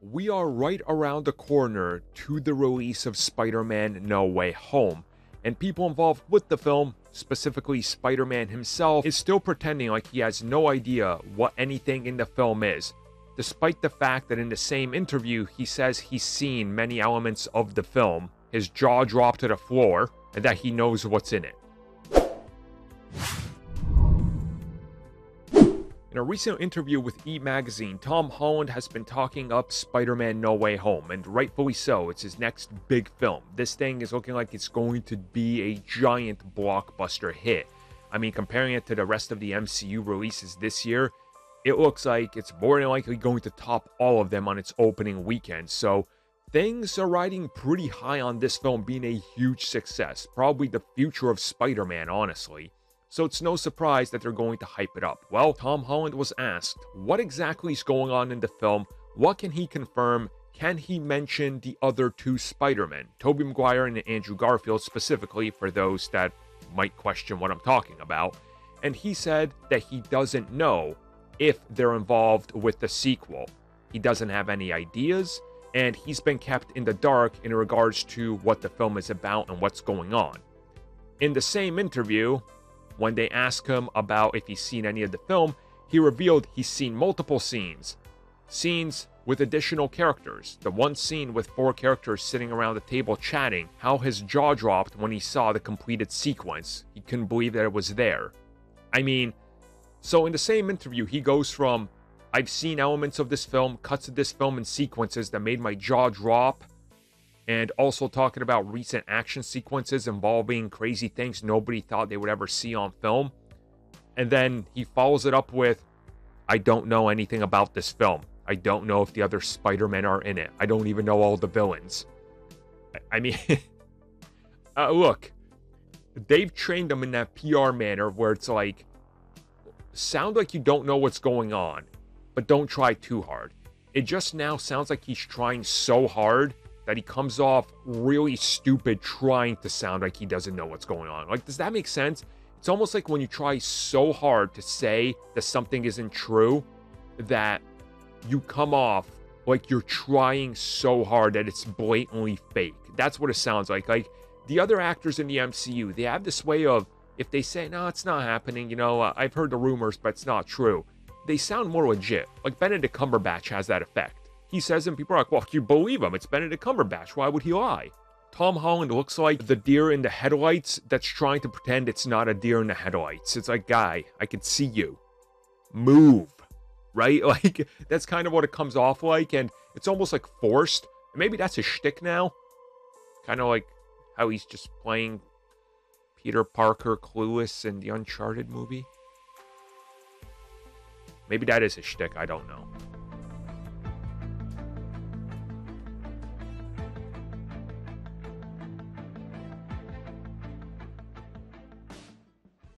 we are right around the corner to the release of Spider Man No Way Home, and people involved with the film, specifically Spider Man himself, is still pretending like he has no idea what anything in the film is, despite the fact that in the same interview he says he's seen many elements of the film, his jaw dropped to the floor, and that he knows what's in it. In a recent interview with E! Magazine, Tom Holland has been talking up Spider Man No Way Home, and rightfully so. It's his next big film. This thing is looking like it's going to be a giant blockbuster hit. I mean, comparing it to the rest of the MCU releases this year, it looks like it's more than likely going to top all of them on its opening weekend. So, things are riding pretty high on this film being a huge success. Probably the future of Spider Man, honestly so it's no surprise that they're going to hype it up. Well, Tom Holland was asked, what exactly is going on in the film? What can he confirm? Can he mention the other two Spider-Men, Tobey Maguire and Andrew Garfield specifically for those that might question what I'm talking about? And he said that he doesn't know if they're involved with the sequel. He doesn't have any ideas, and he's been kept in the dark in regards to what the film is about and what's going on. In the same interview, when they ask him about if he's seen any of the film, he revealed he's seen multiple scenes. Scenes with additional characters. The one scene with four characters sitting around the table chatting, how his jaw dropped when he saw the completed sequence. He couldn't believe that it was there. I mean, so in the same interview, he goes from, I've seen elements of this film, cuts of this film in sequences that made my jaw drop, and also talking about recent action sequences involving crazy things nobody thought they would ever see on film. And then he follows it up with, I don't know anything about this film. I don't know if the other Spider Men are in it. I don't even know all the villains. I mean, uh, look, they've trained them in that PR manner where it's like, sound like you don't know what's going on, but don't try too hard. It just now sounds like he's trying so hard that he comes off really stupid trying to sound like he doesn't know what's going on. Like, does that make sense? It's almost like when you try so hard to say that something isn't true that you come off like you're trying so hard that it's blatantly fake. That's what it sounds like. Like the other actors in the MCU, they have this way of if they say, no, it's not happening, you know, uh, I've heard the rumors, but it's not true, they sound more legit. Like Benedict Cumberbatch has that effect. He says, and people are like, well, you believe him. It's Benedict Cumberbatch. Why would he lie? Tom Holland looks like the deer in the headlights that's trying to pretend it's not a deer in the headlights. It's like, guy, I can see you. Move. Right? Like, that's kind of what it comes off like. And it's almost like forced. Maybe that's his shtick now. Kind of like how he's just playing Peter Parker clueless in the Uncharted movie. Maybe that is his shtick. I don't know.